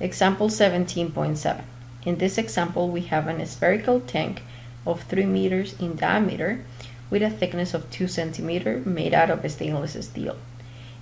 Example 17.7. In this example, we have an spherical tank of 3 meters in diameter with a thickness of 2 centimeter made out of stainless steel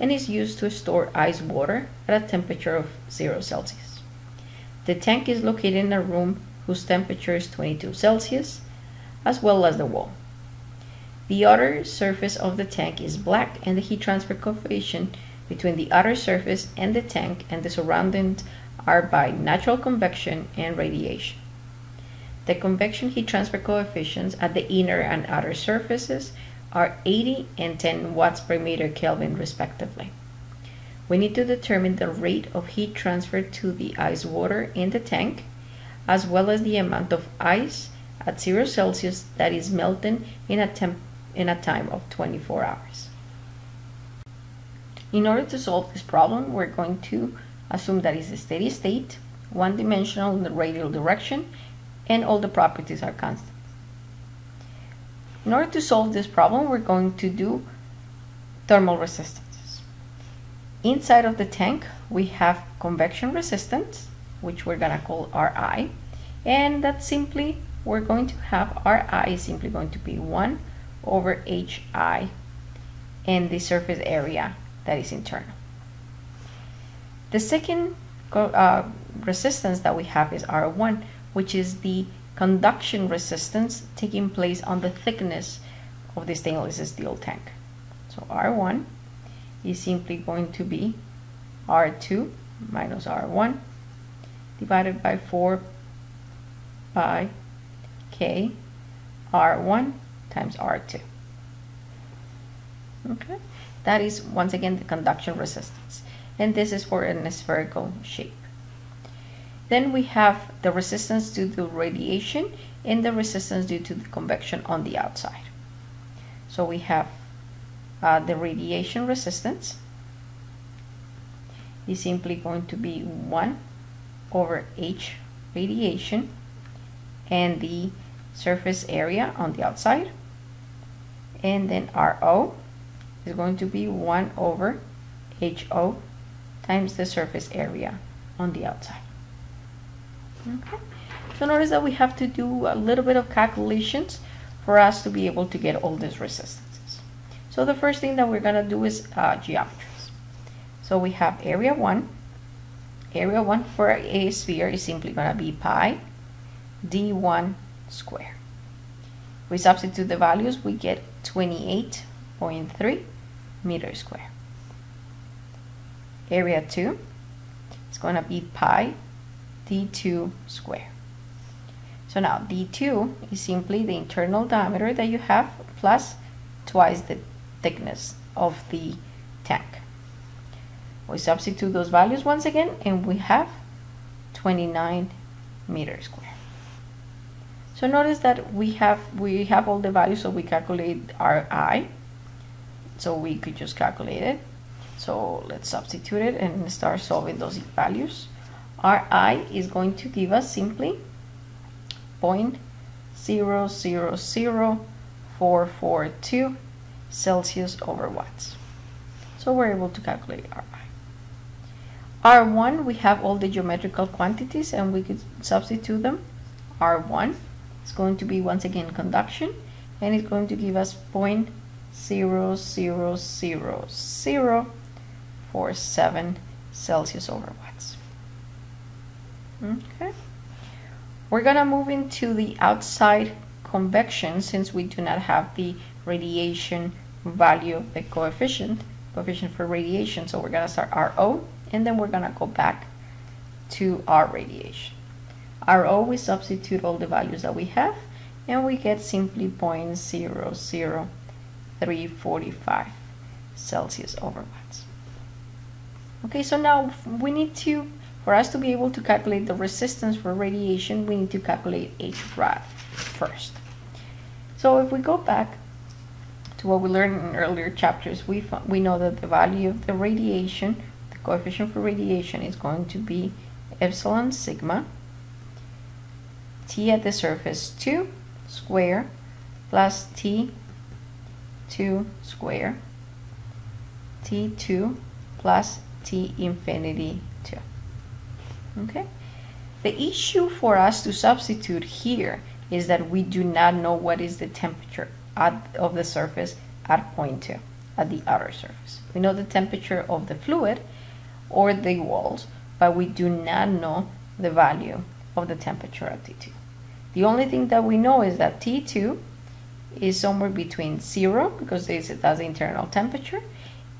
and is used to store ice water at a temperature of 0 Celsius. The tank is located in a room whose temperature is 22 Celsius as well as the wall. The outer surface of the tank is black and the heat transfer coefficient between the outer surface and the tank and the surroundings are by natural convection and radiation. The convection heat transfer coefficients at the inner and outer surfaces are 80 and 10 watts per meter Kelvin respectively. We need to determine the rate of heat transfer to the ice water in the tank, as well as the amount of ice at 0 Celsius that is melting in a, temp in a time of 24 hours. In order to solve this problem, we're going to assume that it's a steady state, one dimensional in the radial direction, and all the properties are constant. In order to solve this problem, we're going to do thermal resistances. Inside of the tank, we have convection resistance, which we're going to call Ri, and that simply, we're going to have Ri is simply going to be 1 over Hi and the surface area that is internal. The second uh, resistance that we have is R1, which is the conduction resistance taking place on the thickness of the stainless steel tank. So R1 is simply going to be R2 minus R1 divided by 4 pi K R1 times R2. Okay, that is once again the conduction resistance and this is for a spherical shape. Then we have the resistance due to radiation and the resistance due to the convection on the outside. So we have uh, the radiation resistance is simply going to be 1 over H radiation and the surface area on the outside and then RO is going to be 1 over HO times the surface area on the outside. Okay. So notice that we have to do a little bit of calculations for us to be able to get all these resistances. So the first thing that we're going to do is uh, geometries. So we have area 1. Area 1 for a sphere is simply going to be pi d1 square. We substitute the values, we get 28.3 meters square. Area 2 is going to be pi d2 square. So now d2 is simply the internal diameter that you have plus twice the thickness of the tank. We substitute those values once again and we have 29 meters square. So notice that we have we have all the values so we calculate Ri. So we could just calculate it. So let's substitute it and start solving those values. Ri is going to give us simply 0.000442 Celsius over watts. So we're able to calculate Ri. R1, we have all the geometrical quantities and we could substitute them. R1 is going to be once again conduction and it's going to give us 0.00047 Celsius over watts. Okay. We're going to move into the outside convection since we do not have the radiation value the coefficient, coefficient for radiation. So we're going to start RO and then we're going to go back to our radiation. RO, we substitute all the values that we have and we get simply 0.00345 Celsius over watts. Okay, so now we need to for us to be able to calculate the resistance for radiation, we need to calculate H rad first. So if we go back to what we learned in earlier chapters, we, we know that the value of the radiation, the coefficient for radiation is going to be epsilon sigma t at the surface 2 square plus t 2 square t2 plus t infinity 2. Okay. The issue for us to substitute here is that we do not know what is the temperature at, of the surface at point 2, at the outer surface. We know the temperature of the fluid or the walls, but we do not know the value of the temperature at T2. The only thing that we know is that T2 is somewhere between 0, because this that's the internal temperature,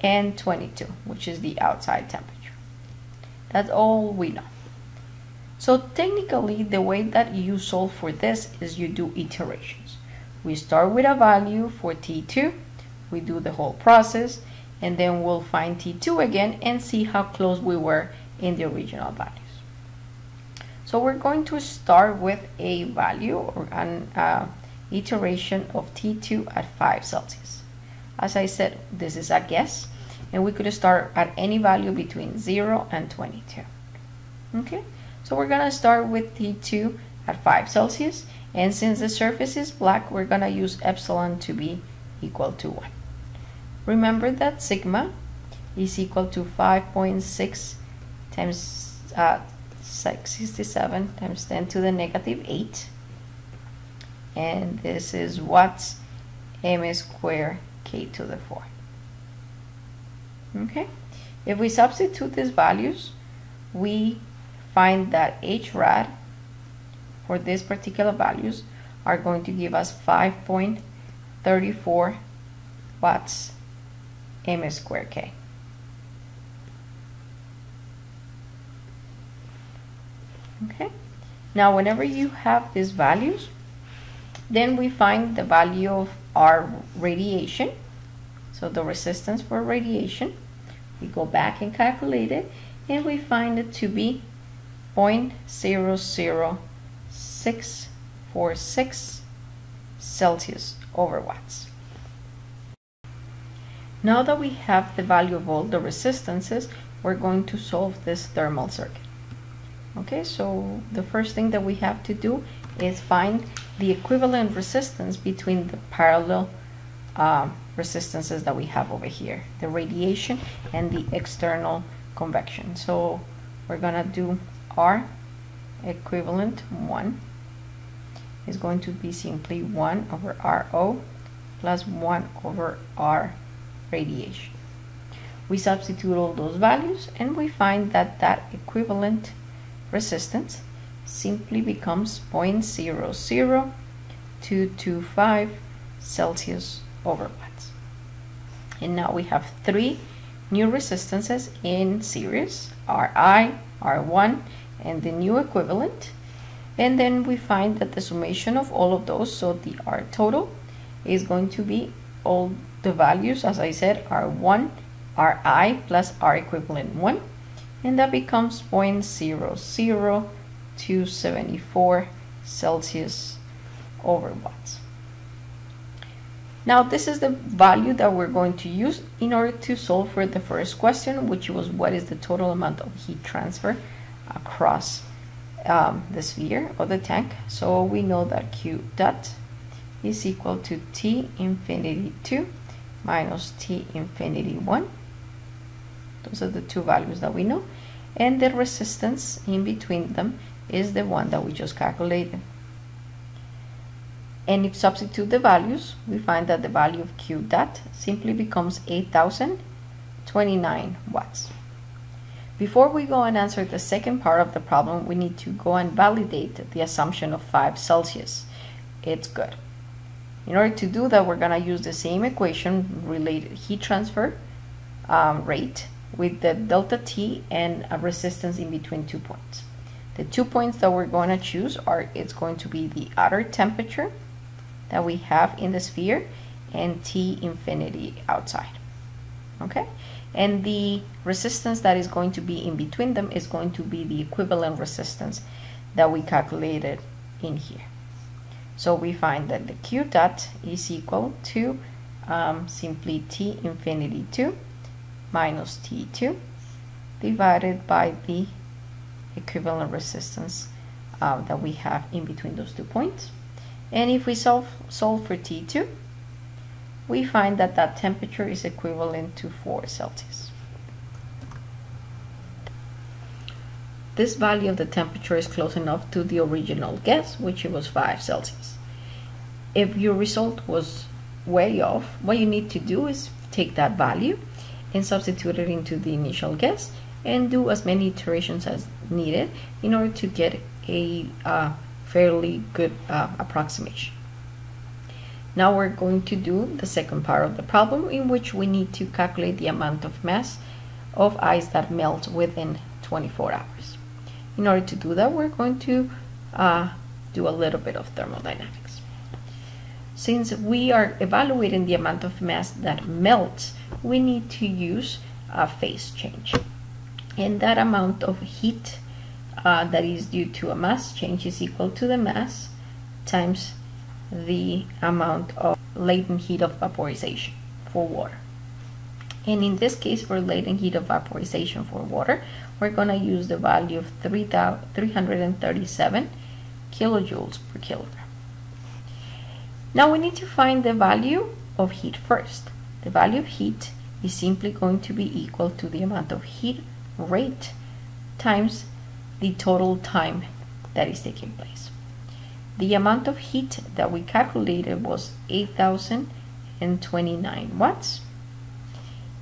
and 22, which is the outside temperature. That's all we know. So technically, the way that you solve for this is you do iterations. We start with a value for T2, we do the whole process, and then we'll find T2 again and see how close we were in the original values. So we're going to start with a value or an uh, iteration of T2 at 5 Celsius. As I said, this is a guess, and we could start at any value between 0 and 22. Okay, so we're going to start with T2 at 5 Celsius, and since the surface is black, we're going to use epsilon to be equal to 1. Remember that sigma is equal to 5.6 times uh, 67 times 10 to the negative 8 and this is watts m squared k to the 4 okay? If we substitute these values we find that h rad for these particular values are going to give us 5.34 watts m squared k. Okay? Now whenever you have these values then we find the value of our radiation so the resistance for radiation we go back and calculate it and we find it to be 0.00646 Celsius over watts. Now that we have the value of all the resistances, we're going to solve this thermal circuit. Okay, so the first thing that we have to do is find the equivalent resistance between the parallel uh, resistances that we have over here, the radiation and the external convection. So we're gonna do R equivalent 1 is going to be simply 1 over RO plus 1 over R radiation. We substitute all those values and we find that that equivalent resistance simply becomes 0.00225 Celsius over watts. And now we have three new resistances in series, Ri, R1, and the new equivalent. And then we find that the summation of all of those, so the R total, is going to be all the values, as I said, R1, Ri plus R equivalent 1 and that becomes 0.00274 Celsius over watts. Now this is the value that we're going to use in order to solve for the first question, which was what is the total amount of heat transfer across um, the sphere or the tank. So we know that Q dot is equal to T infinity 2 minus T infinity 1 those are the two values that we know. And the resistance in between them is the one that we just calculated. And if substitute the values, we find that the value of Q dot simply becomes 8,029 watts. Before we go and answer the second part of the problem, we need to go and validate the assumption of 5 Celsius. It's good. In order to do that, we're going to use the same equation related heat transfer um, rate with the delta T and a resistance in between two points. The two points that we're going to choose are it's going to be the outer temperature that we have in the sphere and T infinity outside. Okay? And the resistance that is going to be in between them is going to be the equivalent resistance that we calculated in here. So we find that the Q dot is equal to um, simply T infinity 2 minus T2 divided by the equivalent resistance uh, that we have in between those two points. And if we solve, solve for T2, we find that that temperature is equivalent to 4 Celsius. this value of the temperature is close enough to the original guess, which it was 5 Celsius. If your result was way off, what you need to do is take that value and substitute it into the initial guess and do as many iterations as needed in order to get a uh, fairly good uh, approximation. Now we're going to do the second part of the problem in which we need to calculate the amount of mass of ice that melts within 24 hours. In order to do that, we're going to uh, do a little bit of thermodynamics. Since we are evaluating the amount of mass that melts, we need to use a phase change. And that amount of heat uh, that is due to a mass change is equal to the mass times the amount of latent heat of vaporization for water. And in this case, for latent heat of vaporization for water, we're going to use the value of 337 kilojoules per kilogram. Now we need to find the value of heat first. The value of heat is simply going to be equal to the amount of heat rate times the total time that is taking place. The amount of heat that we calculated was 8,029 watts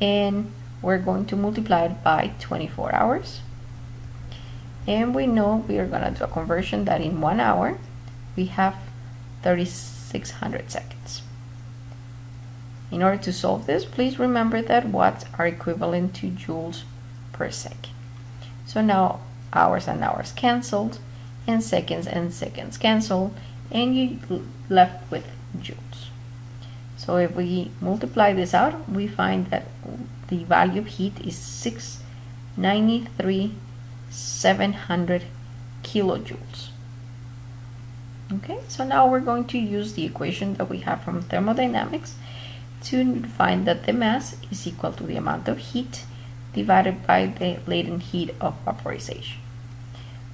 and we're going to multiply it by 24 hours and we know we are going to do a conversion that in one hour we have 3600 seconds. In order to solve this, please remember that watts are equivalent to joules per second. So now hours and hours canceled and seconds and seconds cancelled and you left with joules. So if we multiply this out, we find that the value of heat is 693 700 kilojoules. Okay, so now we're going to use the equation that we have from thermodynamics to find that the mass is equal to the amount of heat divided by the latent heat of vaporization.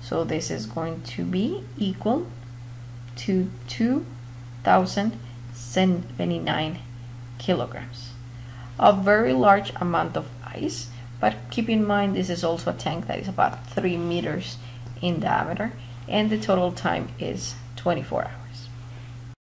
So this is going to be equal to 2,079 kilograms. A very large amount of ice, but keep in mind this is also a tank that is about 3 meters in diameter and the total time is 24 hours.